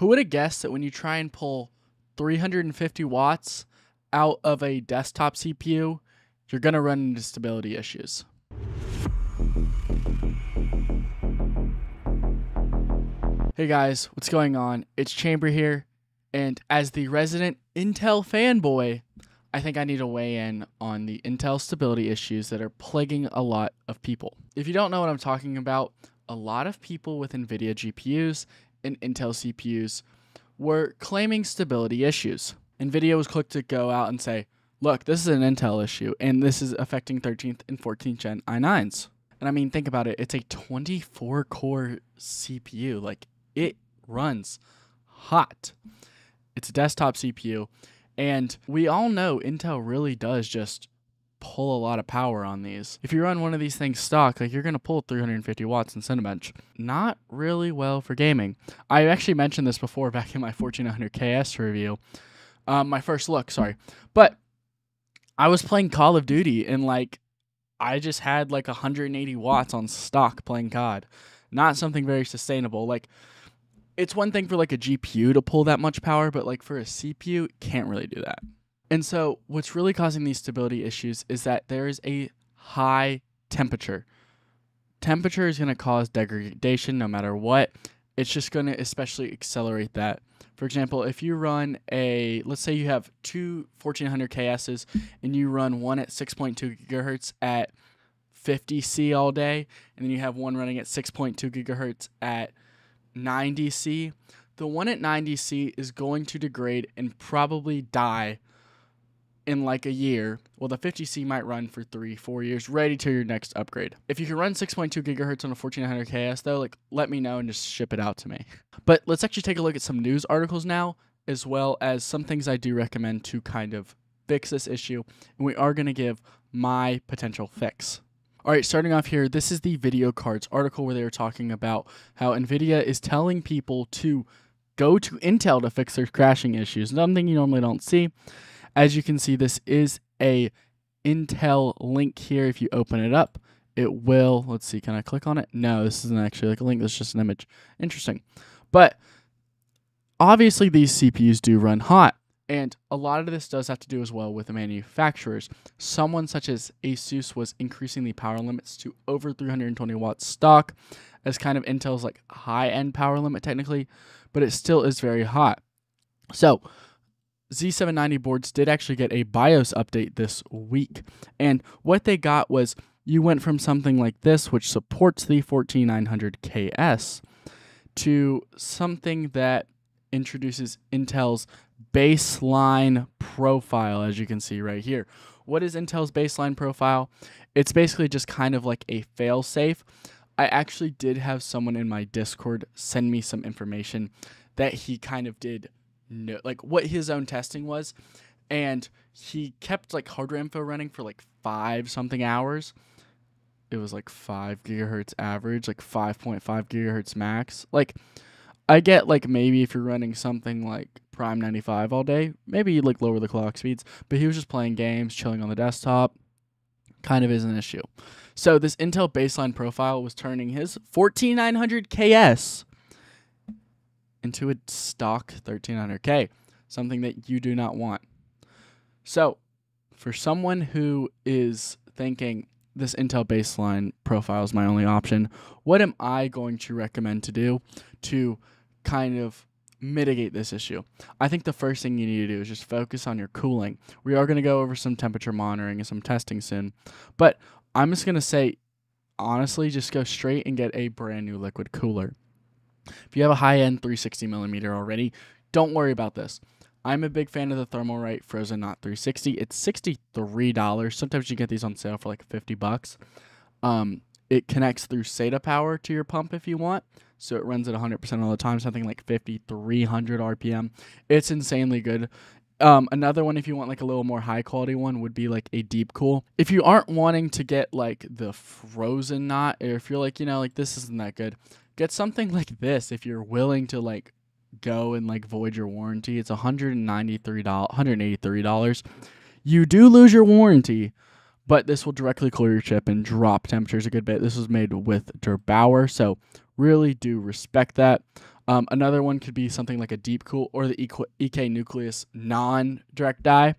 Who would have guessed that when you try and pull 350 watts out of a desktop CPU, you're going to run into stability issues? Hey guys, what's going on? It's Chamber here, and as the resident Intel fanboy, I think I need to weigh in on the Intel stability issues that are plaguing a lot of people. If you don't know what I'm talking about, a lot of people with NVIDIA GPUs and Intel CPUs were claiming stability issues. NVIDIA was quick to go out and say, look, this is an Intel issue, and this is affecting 13th and 14th gen i9s. And I mean, think about it. It's a 24 core CPU. Like, it runs hot. It's a desktop CPU. And we all know Intel really does just pull a lot of power on these. If you run one of these things stock, like you're going to pull 350 watts in Cinebench. Not really well for gaming. I actually mentioned this before back in my 1400KS review. Um, my first look, sorry. But I was playing Call of Duty and like I just had like 180 watts on stock playing COD. Not something very sustainable. Like it's one thing for like a GPU to pull that much power, but like for a CPU, it can't really do that. And so, what's really causing these stability issues is that there is a high temperature. Temperature is going to cause degradation no matter what. It's just going to especially accelerate that. For example, if you run a, let's say you have two 1400 KSs and you run one at 6.2 gigahertz at 50 C all day, and then you have one running at 6.2 gigahertz at 90 C, the one at 90 C is going to degrade and probably die in like a year. Well, the 50C might run for three, four years, ready to your next upgrade. If you can run 6.2 gigahertz on a 1400 KS, though, like let me know and just ship it out to me. But let's actually take a look at some news articles now, as well as some things I do recommend to kind of fix this issue. And we are going to give my potential fix. All right, starting off here, this is the VideoCardz article where they were talking about how NVIDIA is telling people to go to Intel to fix their crashing issues. Something you normally don't see. As you can see, this is a Intel link here. If you open it up, it will, let's see, can I click on it? No, this isn't actually like a link, this is just an image. Interesting. But obviously these CPUs do run hot. And a lot of this does have to do as well with the manufacturers. Someone such as Asus was increasing the power limits to over 320 watts stock as kind of Intel's like high end power limit technically, but it still is very hot. So Z790 boards did actually get a BIOS update this week. And what they got was you went from something like this, which supports the 14900KS, to something that introduces Intel's baseline profile, as you can see right here. What is Intel's baseline profile? It's basically just kind of like a failsafe. I actually did have someone in my Discord send me some information that he kind of did no like what his own testing was and he kept like hardware info running for like five something hours. It was like 5 gigahertz average like 5.5 gigahertz max. Like i get like maybe if you're running something like prime 95 all day maybe you like lower the clock speeds but he was just playing games chilling on the desktop kind of is an issue. So this intel baseline profile was turning his 14900 ks into a stock 1300K, something that you do not want. So, for someone who is thinking this Intel baseline profile is my only option, what am I going to recommend to do to kind of mitigate this issue? I think the first thing you need to do is just focus on your cooling. We are going to go over some temperature monitoring and some testing soon, but I'm just going to say honestly, just go straight and get a brand new liquid cooler. If you have a high end 360 millimeter already, don't worry about this. I'm a big fan of the Thermalright Frozen Notte 360. It's $63. Sometimes you get these on sale for like 50 bucks. Um, it connects through SATA power to your pump if you want. So it runs at 100% all the time, something like 5,300 RPM. It's insanely good. Um, another one, if you want like a little more high quality one, would be like a DeepCool. If you aren't wanting to get like the Frozen Notte, or if you're like, you know, like this isn't that good, get something like this if you're willing to like go and like void your warranty. It's $193 $183. You do lose your warranty, but this will directly cool your chip and drop temperatures a good bit. This was made with der8auer, so really do respect that. Um, another one could be something like a DeepCool or the EK nucleus non direct die.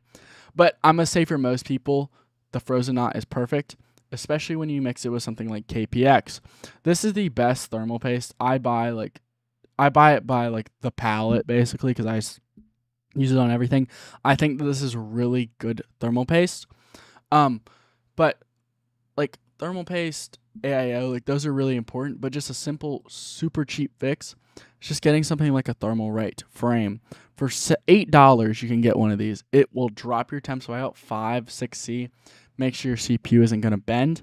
But I'm going to say for most people, the Frozen Notte is perfect, especially when you mix it with something like KPX. This is the best thermal paste. I buy like, I buy it by like the pallet basically because I use it on everything. I think that this is really good thermal paste. Um, but like thermal paste, AIO, like those are really important, but just a simple, super cheap fix. It's just getting something like a Thermalright frame. For $8, you can get one of these. It will drop your temps by about 5, 6C. Make sure your CPU isn't going to bend.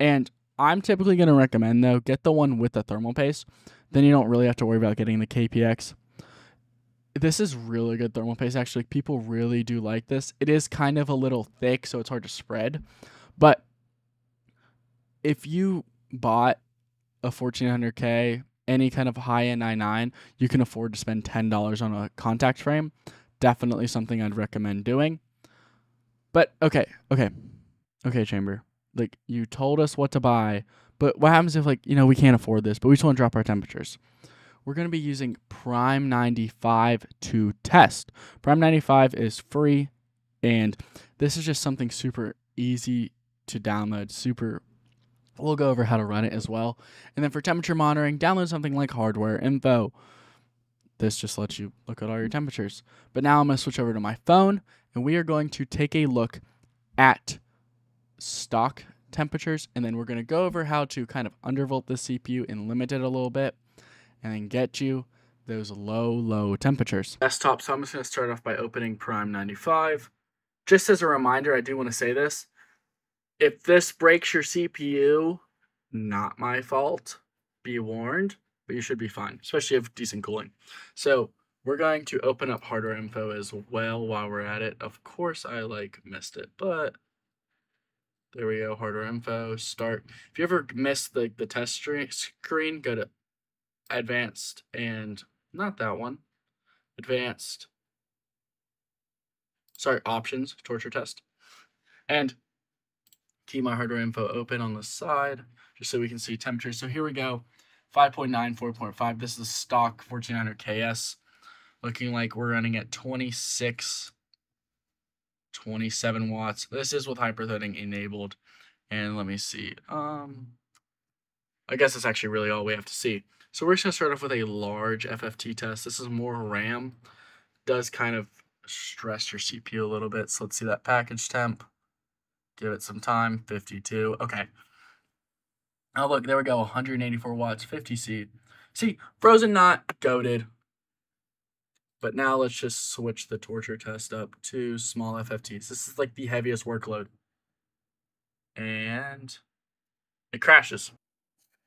And I'm typically going to recommend, though, get the one with the thermal paste. Then you don't really have to worry about getting the KPX. This is really good thermal paste, actually. People really do like this. It is kind of a little thick, so it's hard to spread. But if you bought a 1400K, any kind of high end i9, you can afford to spend $10 on a contact frame. Definitely something I'd recommend doing. But okay, okay, okay, Chamber. Like, you told us what to buy, but what happens if, like, you know, we can't afford this, but we just want to drop our temperatures? We're going to be using Prime 95 to test. Prime 95 is free, and this is just something super easy to download, super We'll go over how to run it as well. And then for temperature monitoring, download something like hardware info. This just lets you look at all your temperatures. But now I'm going to switch over to my phone and we are going to take a look at stock temperatures and then we're going to go over how to kind of undervolt the CPU and limit it a little bit and then get you those low, low temperatures. Desktop, so I'm just going to start off by opening Prime 95. Just as a reminder, I do want to say this if this breaks your CPU, not my fault. Be warned, but you should be fine, especially if decent cooling. So we're going to open up hardware info as well while we're at it. Of course, I like missed it, but there we go. Hardware info. Start. If you ever miss the the test screen, go to advanced and not that one. Advanced. Sorry, options. Torture test. And keep my hardware info open on the side just so we can see temperature. So here we go, 5.9, 4.5. This is stock 1400 KS, looking like we're running at 26, 27 watts. This is with hyperthreading enabled. And let me see. Um, I guess that's actually really all we have to see. So we're just going to start off with a large FFT test. This is more RAM. Does kind of stress your CPU a little bit. So let's see that package temp. Give it some time. 52. Okay. Oh, look, there we go. 184 watts, 50 C. See, Frozen Notte, goaded. But now let's just switch the torture test up to small FFTs. This is like the heaviest workload. And it crashes.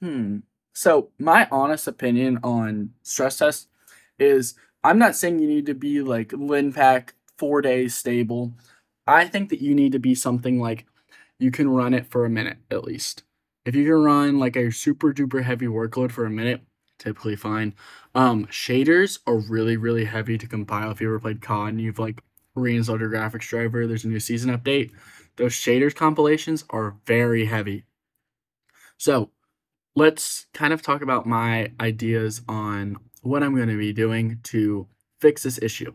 Hmm. So, my honest opinion on stress tests is I'm not saying you need to be like Linpack four days stable. I think that you need to be something like you can run it for a minute at least. If you can run like a super duper heavy workload for a minute, typically fine. Um, shaders are really, really heavy to compile. If you ever played COD and you've like reinstalled your graphics driver, there's a new season update. Those shaders compilations are very heavy. So let's kind of talk about my ideas on what I'm going to be doing to fix this issue.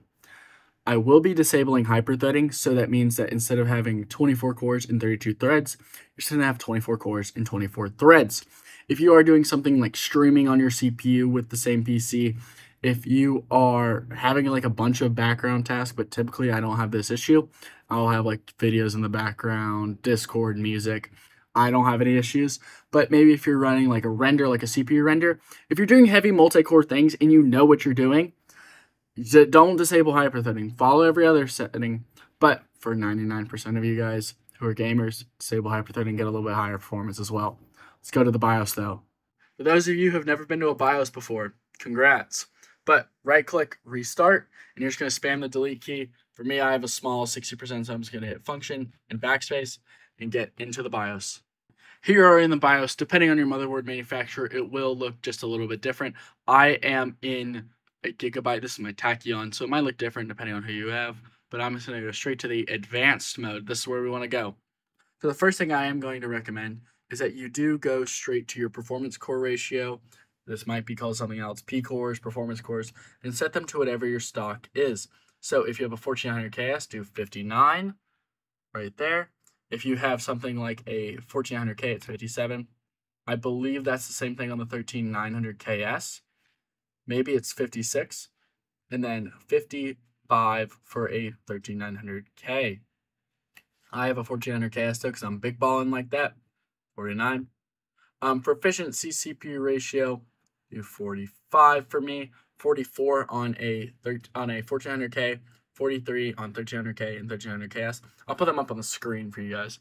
I will be disabling hyperthreading, so that means that instead of having 24 cores and 32 threads, you're just gonna have 24 cores and 24 threads. If you are doing something like streaming on your CPU with the same PC, if you are having like a bunch of background tasks, but typically I don't have this issue, I'll have like videos in the background, Discord, music. I don't have any issues. But maybe if you're running like a render, like a CPU render, if you're doing heavy multi core things and you know what you're doing, don't disable hyperthreading. Follow every other setting. But for 99% of you guys who are gamers, disable hyperthreading, get a little bit higher performance as well. Let's go to the BIOS though. For those of you who have never been to a BIOS before, congrats. But right click, restart, and you're just going to spam the delete key. For me, I have a small 60%, so I'm just going to hit function and backspace and get into the BIOS. Here are in the BIOS. Depending on your motherboard manufacturer, it will look just a little bit different. I am in gigabyte. This is my Tachyon, so it might look different depending on who you have, but I'm just going to go straight to the advanced mode. This is where we want to go. So the first thing I am going to recommend is that you do go straight to your performance core ratio. This might be called something else, P cores, performance cores, and set them to whatever your stock is. So if you have a 1400 KS, do 59 right there. If you have something like a 1400K, it's 57. I believe that's the same thing on the 13900 KS. Maybe it's 56. And then 55 for a 13900K. I have a 1400 KS though because I'm big balling like that. 49. Um, efficiency CPU ratio, do 45 for me. 44 on a on a 1400K, 43 on 1300K and 1300KS. I'll put them up on the screen for you guys.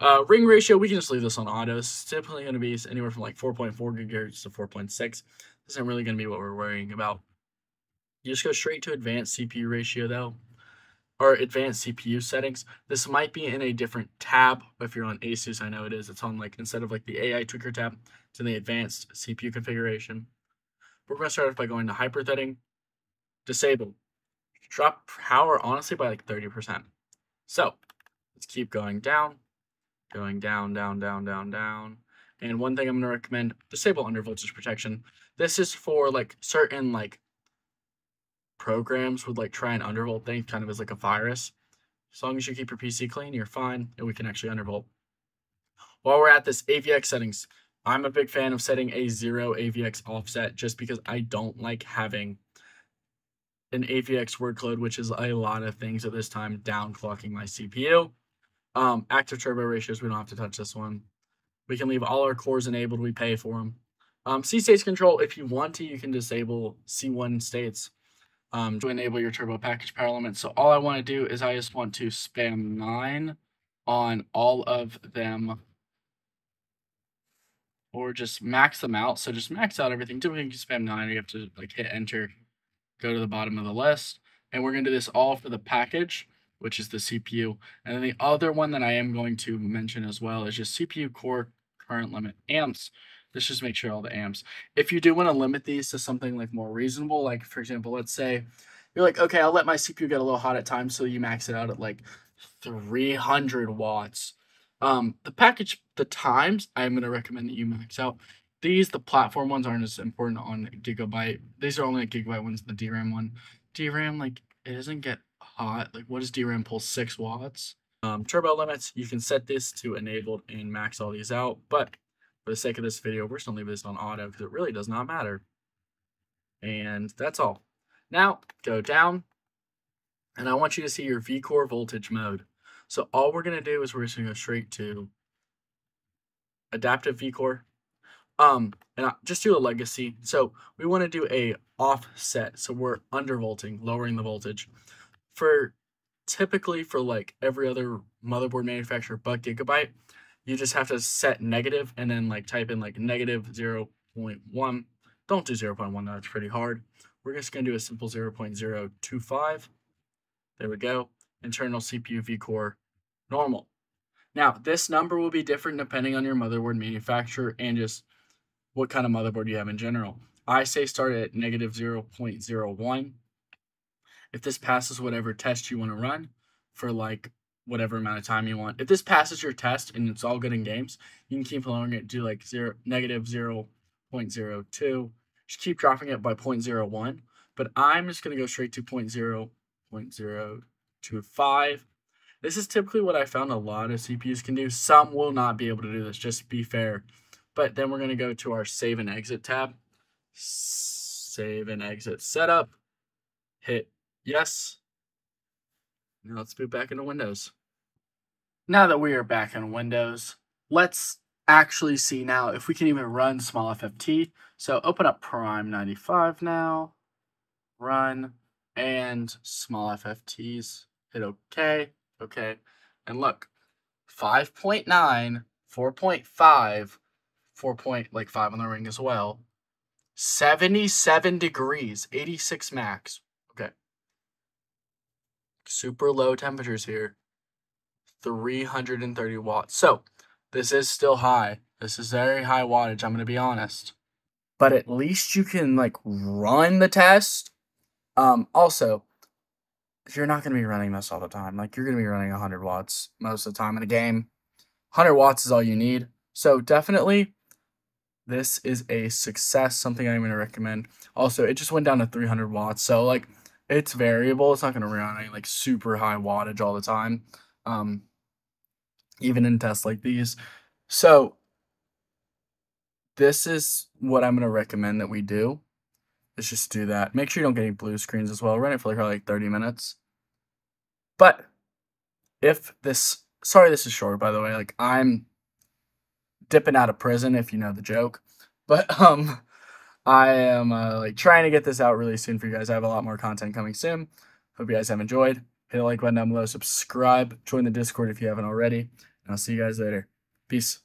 Uh, ring ratio, we can just leave this on auto. It's typically going to be anywhere from like 4.4 gigahertz to 4.6. Isn't really going to be what we're worrying about. You just go straight to advanced CPU ratio though, or advanced CPU settings. This might be in a different tab. If you're on Asus, I know it is. It's on like, instead of like the AI tweaker tab, it's in the advanced CPU configuration. We're going to start off by going to hyperthreading, disable. Drop power honestly by like 30%. So let's keep going down, going down, down, down, down, down. And one thing I'm going to recommend, disable under voltage protection. This is for like certain like programs would like try and undervolt things kind of as like a virus. As long as you keep your PC clean, you're fine, and we can actually undervolt. While we're at this AVX settings, I'm a big fan of setting a zero AVX offset just because I don't like having an AVX workload, which is a lot of things at this time, downclocking my CPU. Um, active turbo ratios, we don't have to touch this one. We can leave all our cores enabled, we pay for them. Um, C states control, if you want to, you can disable C1 states um, to enable your turbo package power limit. So all I want to do is I just want to spam 9 on all of them or just max them out. So just max out everything. Typically, you can spam nine. You have to like hit enter, go to the bottom of the list, and we're gonna do this all for the package, which is the CPU. And then the other one that I am going to mention as well is just CPU core current limit amps. Let's just make sure all the amps. If you do want to limit these to something like more reasonable, like for example, let's say you're like, okay, I'll let my CPU get a little hot at times, so you max it out at like 300 watts um, the package, the times, I'm going to recommend that you max out. These, the platform ones, aren't as important on Gigabyte. These are only Gigabyte ones, the DRAM one. DRAM, like, it doesn't get hot. Like, what does DRAM pull? 6 watts? Um, turbo limits, you can set this to enabled and max all these out. But for the sake of this video, we're just going to leave this on auto because it really does not matter. And that's all. Now, go down. And I want you to see your VCore voltage mode. So all we're going to do is we're just going to go straight to adaptive vCore. Um, and I, just do a legacy. So we want to do a offset. So we're undervolting, lowering the voltage. For typically for like every other motherboard manufacturer but Gigabyte, you just have to set negative and then like type in like negative 0.1. Don't do 0.1, that's pretty hard. We're just to do a simple 0.025. There we go. Internal CPU vCore normal. Now, this number will be different depending on your motherboard manufacturer and just what kind of motherboard you have in general. I say start at negative 0.01. If this passes whatever test you want to run for like whatever amount of time you want. If this passes your test and it's all good in games, you can keep lowering it to like zero, negative 0.02. Just keep dropping it by 0.01. But I'm just going to go straight to 0.0, 0.025 this is typically what I found a lot of CPUs can do. Some will not be able to do this, just to be fair. But then we're going to go to our save and exit tab. Save and exit setup. Hit yes. Now let's move back into Windows. Now that we are back in Windows, let's actually see now if we can even run small FFT. So open up Prime 95 now, run, and small FFTs. Hit OK. Okay. And look, 5.9, 4.5, 4 point, like 5 on the ring as well. 77 degrees, 86 max. Super low temperatures here. 330 watts. So, this is still high. This is very high wattage, I'm going to be honest. But at least you can, like, run the test. Um, also, if you're not going to be running this all the time. Like you're going to be running 100 watts most of the time in a game. 100 watts is all you need. So definitely this is a success, something I'm going to recommend. Also, it just went down to 300 watts. So, like, it's variable. It's not going to run any, like, super high wattage all the time, um, even in tests like these. So, this is what I'm going to recommend that we do. Let's just do that. Make sure you don't get any blue screens as well. Run it for like, like 30 minutes. But if this, sorry, this is short, by the way. Like, I'm dipping out of prison, if you know the joke. But, um, I am uh, like trying to get this out really soon for you guys. I have a lot more content coming soon. Hope you guys have enjoyed. Hit the like button down below, subscribe, join the Discord if you haven't already, and I'll see you guys later. Peace.